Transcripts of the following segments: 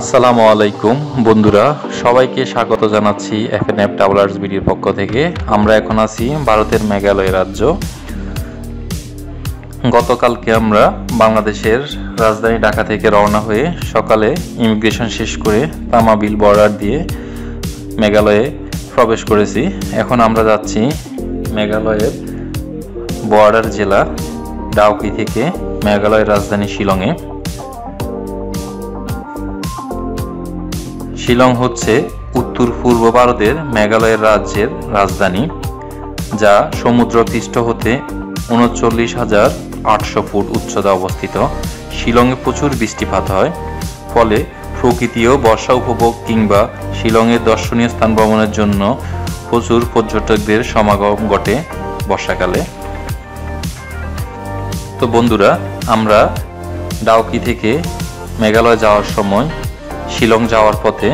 আসসালামু আলাইকুম, বন্ধুরা। সবাইকে স্বাগত জানাচ্ছি এফ এন এফ ট্রাভেলার্স বিডির পক্ষ থেকে। আমরা এখন আছি ভারতের মেঘালয় রাজ্য। গতকালকে আমরা বাংলাদেশের রাজধানী ঢাকা থেকে রওনা হয়ে সকালে ইমিগ্রেশন শেষ করে তামাবিল বর্ডার দিয়ে মেঘালয়ে প্রবেশ করেছি। এখন আমরা যাচ্ছি মেঘালয়ের বর্ডার জেলা, ডাউকি থেকে মেঘালয়ের রাজধানী শিলংয়ে। শিলং হচ্ছে উত্তর পূর্ব ভারতের মেঘালয়ের রাজ্যের রাজধানী, যা সমুদ্র পৃষ্ঠ হতে উনচল্লিশ হাজার আটশো ফুট উচ্চতা অবস্থিত। শিলংয়ে প্রচুর বৃষ্টিপাত হয়, ফলে প্রকৃতিও বর্ষা উপভোগ কিংবা শিলংয়ের দর্শনীয় স্থান ভ্রমণের জন্য প্রচুর পর্যটকদের সমাগম ঘটে বর্ষাকালে। তো বন্ধুরা, আমরা ডাউকি থেকে মেঘালয় যাওয়ার সময় শিলং যাওয়ার পথে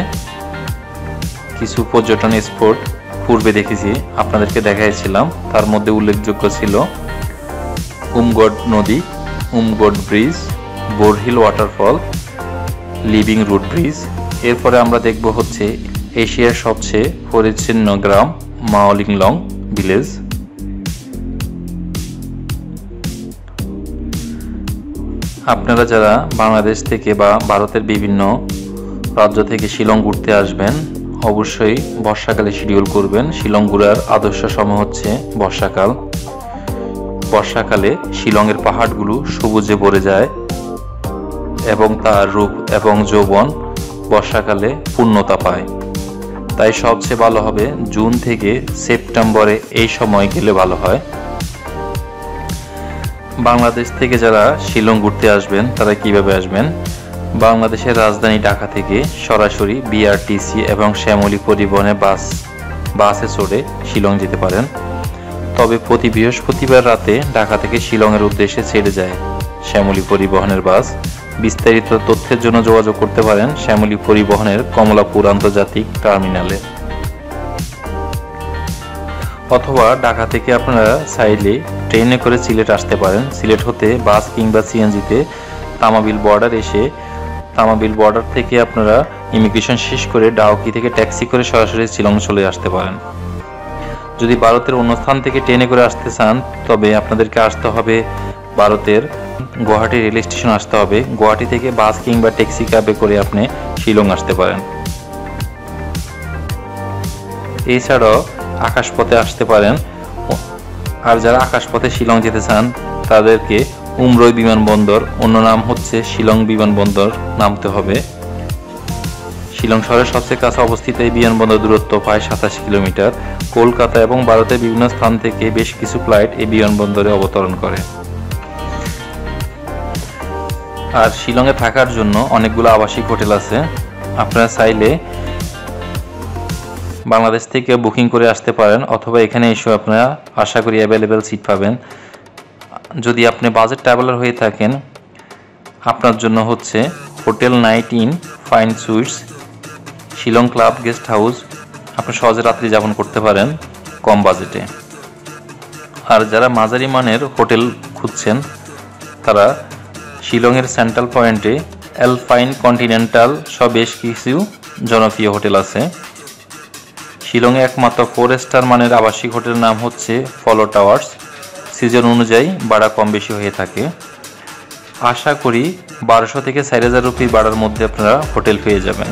কিছু পর্যটন স্পট পূর্বে দেখেছি, আপনাদেরকে দেখাইছিলাম। তার মধ্যে উল্লেখযোগ্য ছিল উমগড নদী, Umngot bridge Borhill waterfall, living root bridge. এরপরে আমরা দেখব হচ্ছে এশিয়ার সবচেয়ে পরিচ্ছন্ন গ্রাম মাওলিংলং ভিলেজ। আপনারা যারা বাংলাদেশ থেকে বা ভারতের বিভিন্ন রাজ্য থেকে শিলং ঘুরতে আসবেন, অবশ্যই বর্ষাকালে শিডিউল করবেন। শিলং ঘুরার আদর্শ সময় হচ্ছে বর্ষাকাল। বর্ষাকালে শিলংয়ের পাহাড়গুলো সবুজে ভরে যায় এবং তার রূপ এবং যৌবন বর্ষাকালে পূর্ণতা পায়। তাই সবচেয়ে ভালো হবে জুন থেকে সেপ্টেম্বরে এই সময় গেলে ভালো হয়। বাংলাদেশ থেকে যারা শিলং ঘুরতে আসবেন, তারা কীভাবে আসবেন? বাংলাদেশের রাজধানী ঢাকা থেকে সরাসরি বিআরটিসি এবং শ্যামলী পরিবহনে বাস, বাসে চড়ে শিলং যেতে পারেন। তবে প্রতি বৃহস্পতিবার রাতে ঢাকা থেকে শিলংয়ের উদ্দেশ্যে ছেড়ে যায় শ্যামলী পরিবহনের বাস। বিস্তারিত তথ্যের জন্য যোগাযোগ করতে পারেন শ্যামলী পরিবহনের কমলাপুর আন্তর্জাতিক টার্মিনালে। অথবা ঢাকা থেকে আপনারা চাইলে ট্রেনে করে সিলেট আসতে পারেন। সিলেট হতে বাস কিংবা সিএনজিতে তামাবিল বর্ডার এসে তামাবিল বর্ডার থেকে আপনারা ইমিগ্রেশন শেষ করে ডাউকি থেকে ট্যাক্সি করে সরাসরি শিলং চলে আসতে পারেন। যদি ভারতের অন্য স্থান থেকে ট্রেনে করে আসতে চান, তবে আপনাদেরকে আসতে হবে ভারতের গুয়াহাটি রেল স্টেশন আসতে হবে। গুয়াহাটি থেকে বাস কিংবা ট্যাক্সি ক্যাবে করে আপনি শিলং আসতে পারেন। এছাড়াও আকাশপথে আসতে পারেন। আর যারা আকাশপথে শিলং যেতে চান, তাদেরকে উমরই বিমানবন্দর, অন্য নাম হচ্ছে শিলং বিমানবন্দর, নামতে হবে। শিলং শহরের সবচেয়ে কাছে অবস্থিত এই বিমানবন্দর দূরত্ব প্রায় সাতাশ কিলোমিটার। কলকাতা এবং ভারতের বিভিন্ন স্থান থেকে বেশ কিছু ফ্লাইট এই বিমানবন্দরে অবতরণ করে। আর শিলংয়ে থাকার জন্য অনেকগুলো আবাসিক হোটেল আছে। আপনারা চাইলে বাংলাদেশ থেকে বুকিং করে আসতে পারেন, অথবা এখানে এসে আপনারা আশা করি অ্যাভেলেবেল সিট পাবেন। যদি আপনি বাজেট ট্রাভেলার হয়ে থাকেন, আপনার জন্য হচ্ছে hotel night inn fine suites Shillong club guest house আপনি সহজে রাত্রি যাপন করতে পারেন কম বাজেটে আর যারা মাঝারি মানের হোটেল খুঁজছেন, তারা শিলংয়ের সেন্ট্রাল পয়েন্টে অ্যালফাইন কন্টিনেন্টাল সব বেশ কিছু জনপ্রিয় হোটেল আছে। শিলংয়ে একমাত্র ফোর স্টার মানের আবাসিক হোটেলের নাম হচ্ছে ফলো টাওয়ার্স সিজন অনুযায়ী ভাড়া কম বেশি হয়ে থাকে। আশা করি বারোশো থেকে চার হাজার রুপি বাড়ার মধ্যে আপনারা হোটেল পেয়ে যাবেন।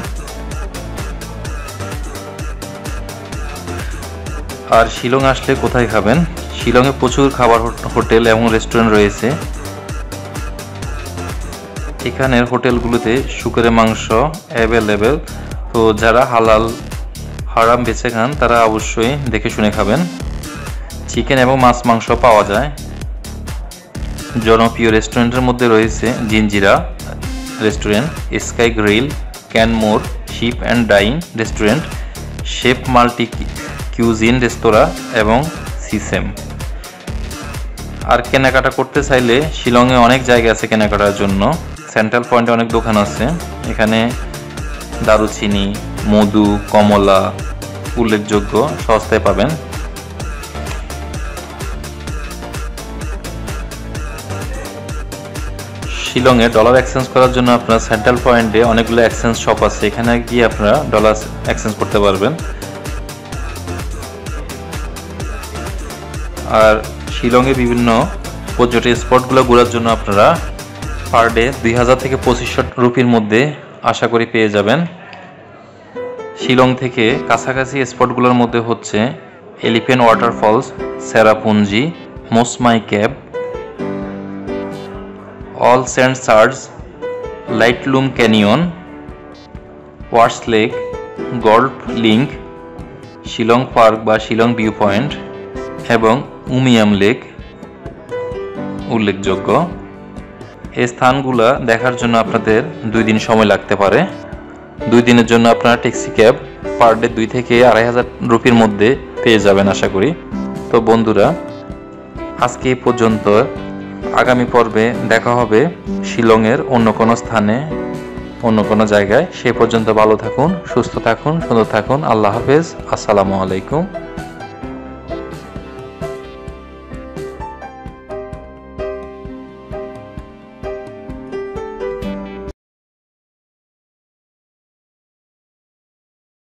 আর শিলং আসলে কোথায় খাবেন? শিলংয়ে প্রচুর খাবার হোটেল এবং রেস্টুরেন্ট রয়েছে। এখানের হোটেলগুলোতে শুকরের মাংস অ্যাভেলেবেল। তো যারা হালাল হারাম বেছে খান, তারা অবশ্যই দেখে শুনে খাবেন। চিকেন এবং মাছ মাংস পাওয়া যায়। জনপ্রিয় রেস্টুরেন্টের মধ্যে রয়েছে Jinjira restaurant, sky grill, Canmore, ship and dine restaurant, chef multi cuisine রেস্তোরাঁ এবং সিসেম। আর কেনাকাটা করতে চাইলে শিলংয়ে অনেক জায়গা আছে কেনাকাটার জন্য। সেন্ট্রাল পয়েন্টে অনেক দোকান আছে। এখানে দারুচিনি, মধু, কমলা উল্লেখযোগ্য সস্তায় পাবেন। শিলংয়ে ডলার এক্সচেঞ্জ করার জন্য আপনার সেন্ট্রাল পয়েন্টে অনেকগুলো এক্সচেঞ্জ শপ আছে। এখানে গিয়ে আপনারা ডলার এক্সচেঞ্জ করতে পারবেন। আর শিলংয়ে বিভিন্ন পর্যটন স্পটগুলো ঘোরার জন্য আপনারা পার ডে দুই হাজার থেকে পঁচিশশো রুপির মধ্যে আশা করি পেয়ে যাবেন। শিলং থেকে কাছাকাছি স্পটগুলোর মধ্যে হচ্ছে elephant waterfalls Cherrapunji Mawsmai cave all saint church Laitlum canyon Wards lake golf link Shillong park বা শিলং ভিউ পয়েন্ট এবং উমিয়াম লেক উল্লেখযোগ্য। এই স্থানগুলো দেখার জন্য আপনাদের দুই দিন সময় লাগতে পারে। দুই দিনের জন্য আপনারা ট্যাক্সি ক্যাব পার ডে দুই থেকে আড়াই হাজার রুপির মধ্যে পেয়ে যাবেন আশা করি। তো বন্ধুরা, আজকে পর্যন্ত আগামী পর্বে দেখা হবে শিলংয়ের অন্য কোনো স্থানে, অন্য কোনো জায়গায়। সে পর্যন্ত ভালো থাকুন, সুস্থ থাকুন, সুন্দর থাকুন। আল্লাহ হাফেজ। আসসালামু আলাইকুম।